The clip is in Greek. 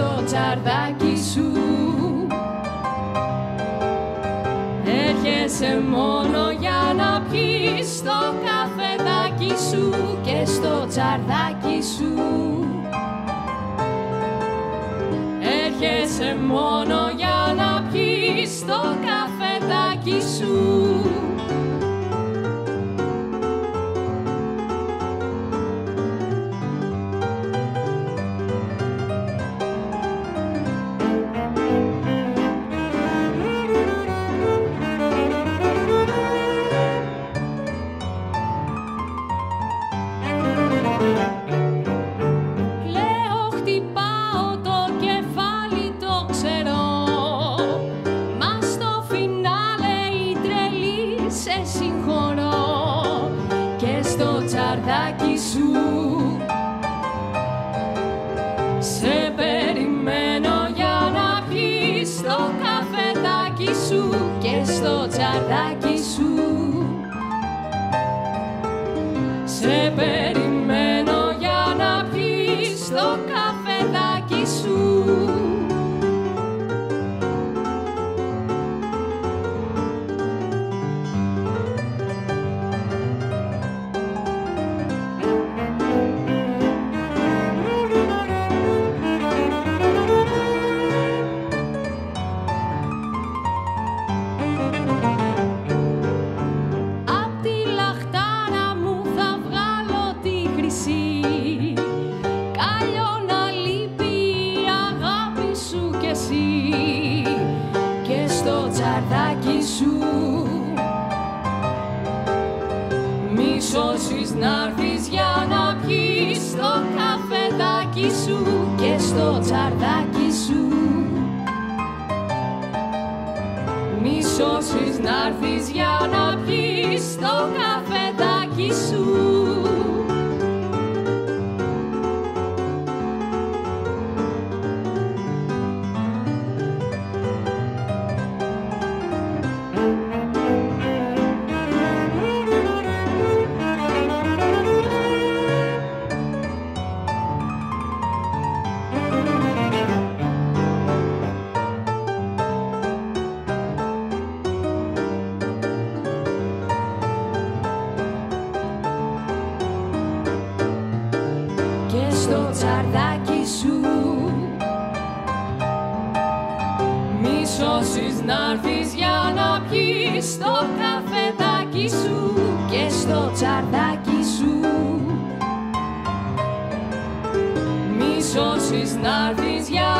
στο τσαρδάκι σου. Έρχεσαι μόνο για να πει στο καφεδάκι σου και στο τσαρδάκι σου. Έρχεσαι μόνο για να πιεις στο καφεδάκι σου. Σε περιμένω για να πιεις το καφεδάκι σου Και στο τσαρδάκι τη χρυσή Καλλιό να λείπει η αγάπη σου κι εσύ. Και στο τσαρδάκι σου. Μη σώσεις να'ρθεις για να πιεις το καφεδάκι σου Και στο τσαρδάκι σου. Μη σώσεις να'ρθεις για να πιεις το καφεδάκι σου στο τσαρδάκι σου. Μη σώσεις να'ρθεις για να πιεις το καφεδάκι σου και στο τσαρδάκι σου. Μη σώσεις να'ρθεις για να πιεις